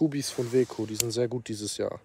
Kubis von Weco, die sind sehr gut dieses Jahr.